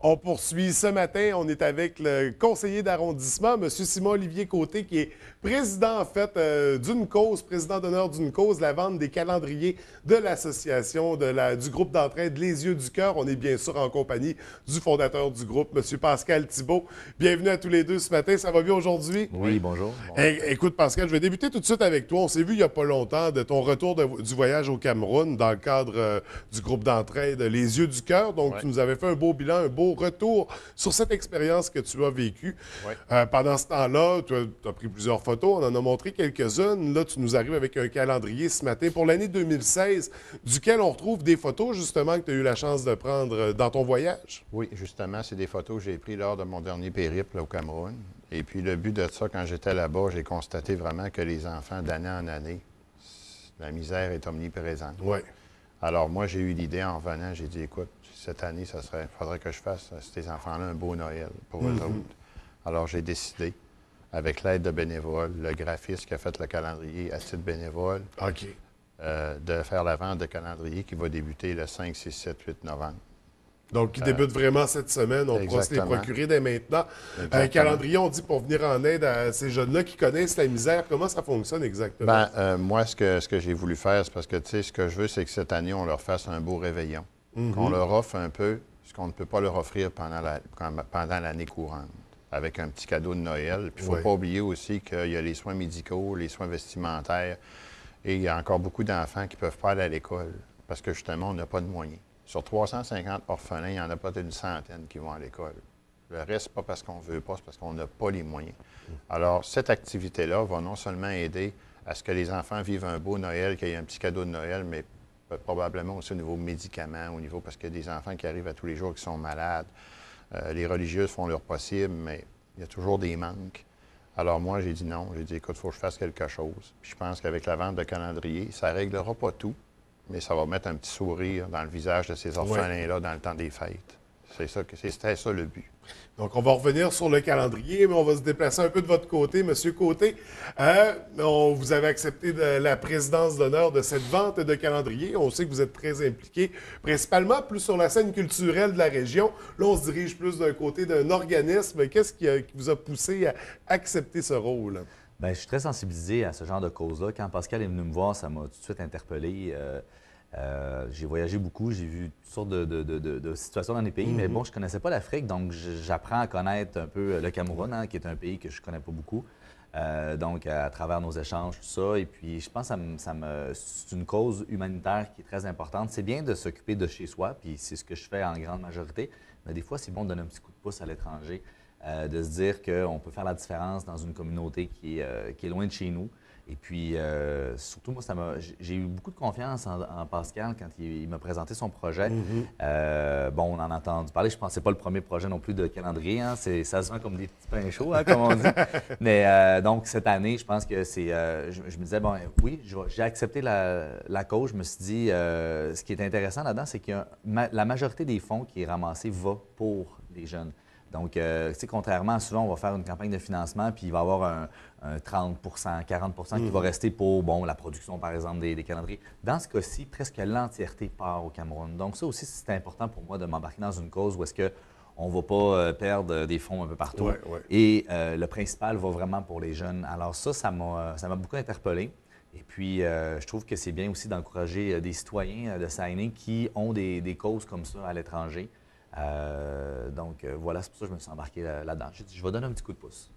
On poursuit ce matin. On est avec le conseiller d'arrondissement, M. Simon-Olivier Côté, qui est président, en fait, euh, d'une cause, président d'honneur d'une cause, la vente des calendriers de l'association du groupe d'entraide Les Yeux du Cœur. On est bien sûr en compagnie du fondateur du groupe, M. Pascal Thibault. Bienvenue à tous les deux ce matin. Ça va bien aujourd'hui? Oui, bonjour. écoute, Pascal, je vais débuter tout de suite avec toi. On s'est vu il n'y a pas longtemps de ton retour du voyage au Cameroun dans le cadre euh, du groupe d'entraide Les Yeux du Cœur. Donc, tu nous avais fait un beau bilan, un beau retour sur cette expérience que tu as vécue. Euh, pendant ce temps-là, tu as, pris plusieurs photos, on en a montré quelques-unes. Là, tu nous arrives avec un calendrier ce matin pour l'année 2016, duquel on retrouve des photos justement que tu as eu la chance de prendre euh, dans ton voyage? Oui, justement, c'est des photos que j'ai prises lors de mon dernier périple au Cameroun. Et puis le but de ça, quand j'étais là-bas, j'ai constaté vraiment que les enfants, d'année en année, la misère est omniprésente. Oui. Alors moi, j'ai eu l'idée en revenant, j'ai dit, écoute, cette année, ça serait, faudrait que je fasse à ces enfants-là un beau Noël pour eux mhm. autres. Alors, j'ai décidé, avec l'aide de bénévoles, le graphiste qui a fait le calendrier à titre bénévole, euh, de faire la vente de calendrier qui va débuter le 5, 6, 7, 8 novembre. Donc, qui débute vraiment cette semaine. On pourra se les procurer dès maintenant. Un calendrier, on dit, pour venir en aide à ces jeunes-là qui connaissent la misère. Comment ça fonctionne exactement? Ben, euh, moi, ce que, ce que j'ai voulu faire, c'est parce que, tu sais, ce que je veux, c'est que cette année, on leur fasse un beau réveillon. Mhm. qu'on leur offre un peu ce qu'on ne peut pas leur offrir pendant, pendant l'année courante, avec un petit cadeau de Noël. Puis il ne faut pas oublier aussi qu'il y a les soins médicaux, les soins vestimentaires, et il y a encore beaucoup d'enfants qui ne peuvent pas aller à l'école parce que justement, on n'a pas de moyens. Sur 350 orphelins, il y en a peut-être une centaine qui vont à l'école. Le reste, pas parce qu'on ne veut pas, c'est parce qu'on n'a pas les moyens. Mhm. Alors, cette activité-là va non seulement aider à ce que les enfants vivent un beau Noël, qu'il y ait un petit cadeau de Noël, mais probablement aussi au niveau médicaments, au niveau parce qu'il y a des enfants qui arrivent à tous les jours qui sont malades. Euh, les religieuses font leur possible, mais il y a toujours des manques. Alors moi, j'ai dit non. J'ai dit, écoute, il faut que je fasse quelque chose. Puis je pense qu'avec la vente de calendrier, ça ne réglera pas tout, mais ça va mettre un petit sourire dans le visage de ces orphelins-là dans le temps des fêtes. C'est ça, c'était ça le but. Donc, on va revenir sur le calendrier, mais on va se déplacer un peu de votre côté, Monsieur Côté. Euh, on, vous avez accepté la présidence d'honneur de cette vente de calendrier. On sait que vous êtes très impliqué, principalement plus sur la scène culturelle de la région. Là, on se dirige plus d'un côté d'un organisme. Qu'est-ce qui, vous a poussé à accepter ce rôle? Bien, je suis très sensibilisé à ce genre de cause-là. Quand Pascal est venu me voir, ça m'a tout de suite interpellé. Euh, euh, j'ai voyagé beaucoup, j'ai vu toutes sortes de, situations dans les pays, mais mhm. bon, je ne connaissais pas l'Afrique, donc j'apprends à connaître un peu le Cameroun, hein, qui est un pays que je ne connais pas beaucoup. Euh, donc, à travers nos échanges, tout ça. Et puis, je pense que ça me, c'est une cause humanitaire qui est très importante. C'est bien de s'occuper de chez soi, puis c'est ce que je fais en grande majorité. Mais des fois, c'est bon de donner un petit coup de pouce à l'étranger, euh, de se dire qu'on peut faire la différence dans une communauté qui qui est loin de chez nous. Et puis, euh, surtout, moi, ça j'ai eu beaucoup de confiance en, Pascal quand il, m'a présenté son projet. Mm-hmm. Euh, bon, on en a entendu parler. Je pense que ce pas le premier projet non plus de calendrier. Hein. ça se vend comme des petits pains chauds, hein, comme on dit. Mais euh, donc, cette année, je pense que c'est. Je, me disais, bon, oui, j'ai accepté la, cause. Je me suis dit, ce qui est intéressant là-dedans, c'est que la majorité des fonds qui est ramassé va pour les jeunes. Donc, euh, contrairement souvent, on va faire une campagne de financement, puis il va y avoir un, 30% 40% qui va mhm. rester pour, bon, la production, par exemple, des, calendriers. Dans ce cas-ci, presque l'entièreté part au Cameroun. Donc, ça aussi, c'est important pour moi de m'embarquer dans une cause où est-ce que on ne va pas euh, perdre des fonds un peu partout. Et euh, le principal va vraiment pour les jeunes. Alors ça, ça m'a beaucoup interpellé. Et puis, je trouve que c'est bien aussi d'encourager des citoyens de signer qui ont des, des, causes comme ça à l'étranger. Euh, donc euh, voilà, c'est pour ça que je me suis embarqué là-dedans. Je vais donner un petit coup de pouce.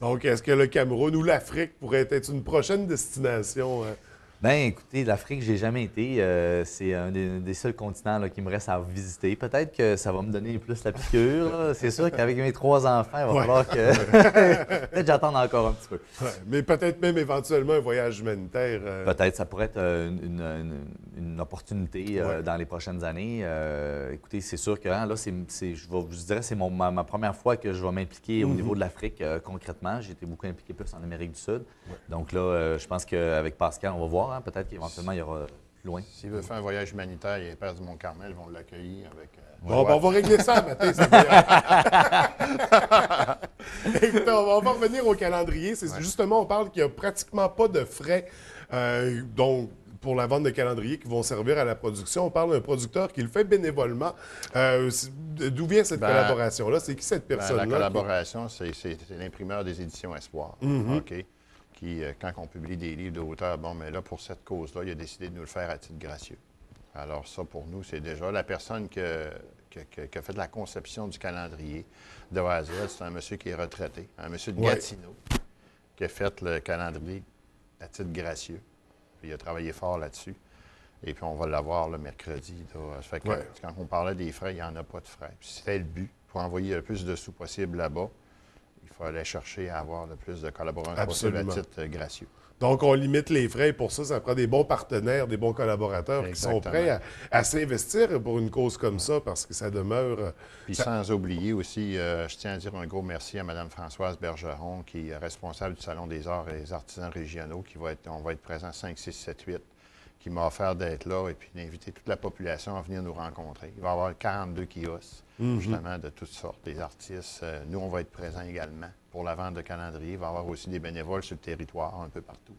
Donc, est-ce que le Cameroun ou l'Afrique pourrait être une prochaine destination? Ben, écoutez, l'Afrique, j'ai jamais été. Euh, c'est un des, seuls continents qui me reste à visiter. Peut-être que ça va me donner plus la piqûre. C'est sûr qu'avec mes trois enfants, il va falloir que. peut-être j'attende encore un petit peu. Mais peut-être même éventuellement un voyage humanitaire. Euh. Peut-être, ça pourrait être euh, une, opportunité dans les prochaines années. écoutez, c'est sûr que hein, là, c'est, je, vous dirais, c'est ma, ma, première fois que je vais m'impliquer au mm-hmm. niveau de l'Afrique concrètement. J'ai été beaucoup impliqué plus en Amérique du Sud. Donc là, je pense qu'avec Pascal, on va voir. Hein. Peut-être qu'éventuellement, il y aura plus loin. S'il veut faire un voyage humanitaire, les Pères du Mont-Carmel vont l'accueillir avec. Euh, bon, ben, on va régler ça matin, Écoutez, on va revenir au calendrier. C'est Justement, on parle qu'il n'y a pratiquement pas de frais. Euh, donc, pour la vente de calendriers qui vont servir à la production. On parle d'un producteur qui le fait bénévolement. Euh, d'où vient cette ben, collaboration-là? C'est qui cette ben, personne-là? la collaboration, c'est l'imprimeur des éditions Espoir. Mm-hmm. OK? Qui, euh, quand on publie des livres d'auteurs, bon, mais là, pour cette cause-là, il a décidé de nous le faire à titre gracieux. Alors, ça, pour nous, c'est déjà la personne qui a fait la conception du calendrier de Z. C'est un monsieur qui est retraité, un monsieur de Gatineau, qui a fait le calendrier à titre gracieux. Puis il a travaillé fort là-dessus. Et puis on va l'avoir le mercredi. fait que, Quand on parlait des frais, il n'y en a pas de frais. Puis c'était le but. Pour envoyer le plus de sous possible là-bas, il fallait chercher à avoir le plus de collaborateurs possible à titre gracieux. Donc, on limite les frais. Pour ça, ça prend des bons partenaires, des bons collaborateurs qui sont prêts à, s'investir pour une cause comme ça parce que ça demeure. Euh, Puis sans oublier aussi, euh, je tiens à dire un gros merci à Mme Françoise Bergeron, qui est responsable du Salon des arts et des artisans régionaux, qui va être, on va être présent 5, 6, 7, 8 qui m'a offert d'être là et puis d'inviter toute la population à venir nous rencontrer. Il va y avoir 42 kiosques, mhm. justement, de toutes sortes, des artistes. Euh, nous, on va être présents également pour la vente de calendrier. Il va y avoir aussi des bénévoles sur le territoire, un peu partout.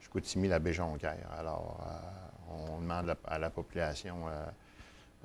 Jusqu'au Timmy, la Béjonquière. Alors, euh, on demande à la population euh,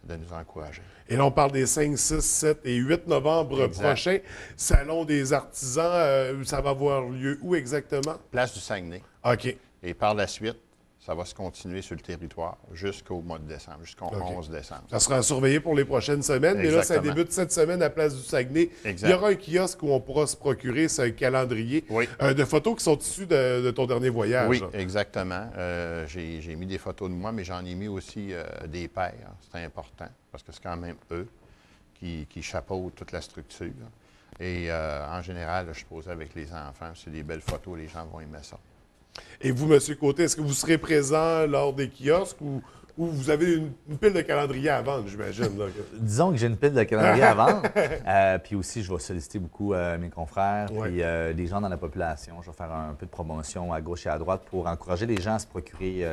de nous encourager. Et là, on parle des 5, 6, 7 et 8 novembre prochains. Salon des artisans, euh, ça va avoir lieu où exactement? Place du Saguenay. OK. Et par la suite, ça va se continuer sur le territoire jusqu'au mois de décembre, jusqu'au 11 décembre. Ça sera surveillé pour les prochaines semaines, mais là, ça débute cette semaine à Place du Saguenay. Il y aura un kiosque où on pourra se procurer ce calendrier euh, de photos qui sont issues de, ton dernier voyage. Oui, exactement. Euh, j'ai mis des photos de moi, mais j'en ai mis aussi euh, des pères. C'est important parce que c'est quand même eux qui, qui chapeautent toute la structure. Et en général, je pose avec les enfants. C'est des belles photos, les gens vont aimer ça. Et vous, M. Côté, est-ce que vous serez présent lors des kiosques ou, vous avez une, pile de calendrier à vendre, j'imagine? Disons que j'ai une pile de calendrier à vendre. Euh, puis aussi, je vais solliciter beaucoup euh, mes confrères et euh, des gens dans la population. Je vais faire un peu de promotion à gauche et à droite pour encourager les gens à se procurer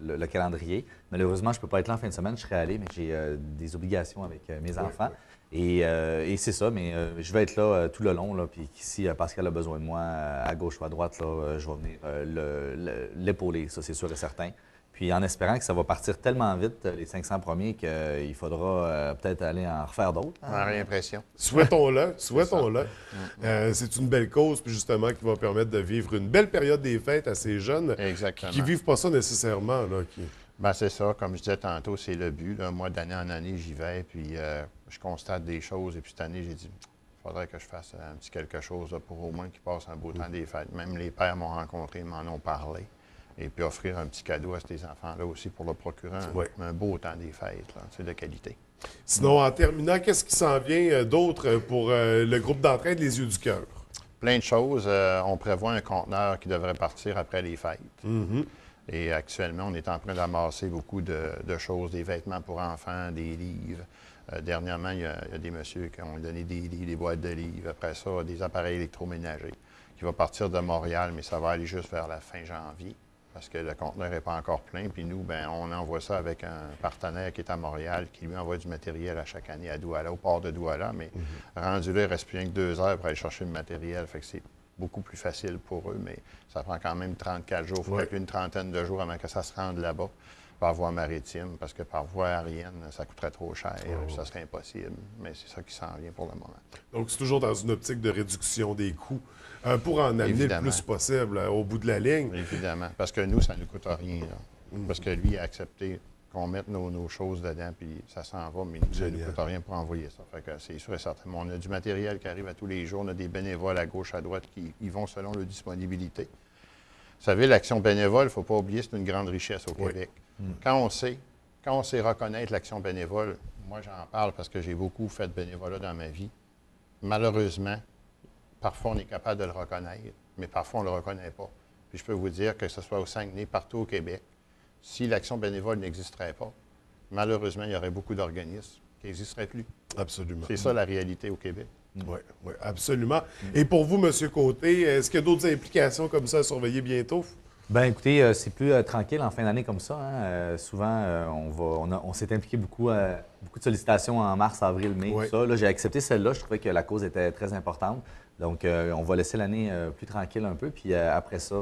le, calendrier. Malheureusement, je ne peux pas être là en fin de semaine. Je serais allé, mais j'ai des obligations avec mes enfants. Euh, et, c'est ça, mais euh, je vais être là euh, tout le long. Là, puis si Pascal a besoin de moi à gauche ou à droite, là, je vais venir l'épauler, ça c'est sûr et certain. Puis en espérant que ça va partir tellement vite, les 500 premiers, qu'il faudra peut-être aller en refaire d'autres. Hein? On a l'impression. Souhaitons-le, souhaitons-le. Mm. c'est une belle cause, puis justement, qui va permettre de vivre une belle période des fêtes à ces jeunes qui ne vivent pas ça nécessairement. Là, Bien, c'est ça. Comme je disais tantôt, c'est le but. Moi, d'année en année, j'y vais, puis je constate des choses. Et puis cette année, j'ai dit, il faudrait que je fasse un petit quelque chose pour au moins qu'ils passent un beau temps des fêtes. Même les pères m'ont rencontré, m'en ont parlé. Et puis offrir un petit cadeau à ces enfants-là aussi pour leur procurer un, beau temps des fêtes, là, de qualité. Sinon, en terminant, qu'est-ce qui s'en vient euh, d'autre pour euh, le groupe d'entraide Les Yeux du Cœur? Plein de choses. Euh, on prévoit un conteneur qui devrait partir après les fêtes. Mm-hmm. Et actuellement, on est en train d'amasser beaucoup de, choses, des vêtements pour enfants, des livres, euh, dernièrement, il y, a, des messieurs qui ont donné des livres, des boîtes de livres. Après ça, des appareils électroménagers qui vont partir de Montréal, mais ça va aller juste vers la fin janvier parce que le conteneur n'est pas encore plein. Puis nous, ben, on envoie ça avec un partenaire qui est à Montréal, qui lui envoie du matériel à chaque année à Douala, au port de Douala. Mais mhm. rendu là, il reste plus rien que deux heures pour aller chercher le matériel. Fait que c'est beaucoup plus facile pour eux, mais ça prend quand même 34 jours. Il faut une trentaine de jours avant que ça se rende là-bas par voie maritime, parce que par voie aérienne, ça coûterait trop cher, oh. ça serait impossible. Mais c'est ça qui s'en vient pour le moment. Donc, c'est toujours dans une optique de réduction des coûts euh, pour en amener le plus possible euh, au bout de la ligne. Évidemment, parce que nous, ça ne nous coûte rien. Mm. Parce que lui a accepté qu'on mette nos, choses dedans, puis ça s'en va, mais ça ne coûte rien pour envoyer ça. Fait que c'est sûr et certain. On a du matériel qui arrive à tous les jours, on a des bénévoles à gauche, à droite qui vont selon leur disponibilité. Vous savez, l'action bénévole, il ne faut pas oublier, c'est une grande richesse au Québec. Mm. Quand on sait, quand on sait reconnaître l'action bénévole, moi j'en parle parce que j'ai beaucoup fait de bénévolat dans ma vie. Malheureusement, parfois on est capable de le reconnaître, mais parfois on ne le reconnaît pas. Puis je peux vous dire que ce soit au Saguenay, partout au Québec, si l'action bénévole n'existerait pas, malheureusement, il y aurait beaucoup d'organismes qui n'existeraient plus. Absolument. C'est ça la réalité au Québec. Oui, oui, absolument. Et pour vous, M. Côté, est-ce qu'il y a d'autres implications comme ça à surveiller bientôt? Ben écoutez, euh, c'est plus euh, tranquille en fin d'année comme ça. Hein. Euh, souvent, on, va, on, s'est impliqué beaucoup, beaucoup de sollicitations en mars, avril, mai, tout ça. Là, j'ai accepté celle-là. Je trouvais que la cause était très importante. Donc, on va laisser l'année plus tranquille un peu. Puis après ça,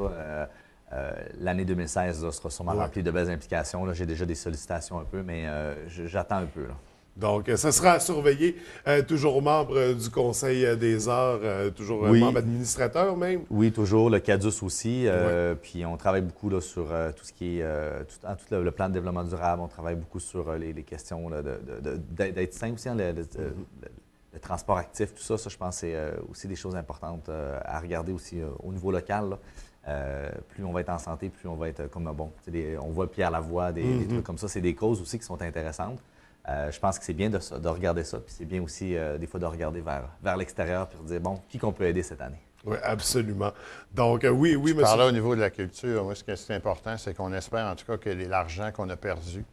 l'année 2016 sera sûrement remplie de belles implications. J'ai déjà des sollicitations un peu, mais j'attends un peu. Là. Donc, ça sera à surveiller. toujours membre du Conseil des arts, toujours membre administrateur même? Oui, toujours. Le CADUS aussi. Puis on travaille beaucoup là, sur tout ce qui est tout, le, plan de développement durable. On travaille beaucoup sur les, questions d'être simple aussi. Hein, mm-hmm le transport actif, tout ça, ça, je pense, c'est euh, aussi des choses importantes euh, à regarder aussi euh, au niveau local. Plus on va être en santé, plus on va être comme bon. on voit Pierre Lavoie, des, des mm-hmm. trucs comme ça. C'est des causes aussi qui sont intéressantes. je pense que c'est bien de, regarder ça, puis c'est bien aussi des fois de regarder vers, vers l'extérieur puis de dire bon, qui qu'on peut aider cette année? Oui, absolument. Donc, oui, oui, monsieur. Par là, au niveau de la culture, moi, ce qui est important, c'est qu'on espère en tout cas que l'argent qu'on a perdu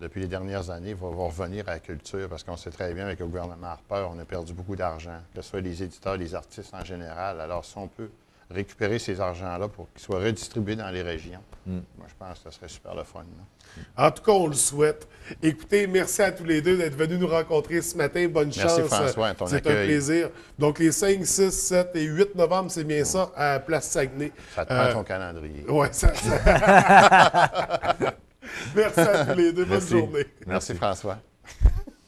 depuis les dernières années, va, revenir à la culture parce qu'on sait très bien avec le gouvernement Harper, on a perdu beaucoup d'argent, que ce soit les éditeurs, les artistes en général. Alors, si on peut récupérer ces argents-là pour qu'ils soient redistribués dans les régions, hmm. moi, je pense que ce serait super le fun. En tout cas, on le souhaite. Écoutez, merci à tous les deux d'être venus nous rencontrer ce matin. Bonne chance. Merci François, ton C'est un plaisir. Donc, les 5, 6, 7 et 8 novembre, c'est bien ça, à Place Saguenay. Ça te prend euh, ton calendrier. Oui, ça... Merci à tous les deux. Bonne journée. Merci, François.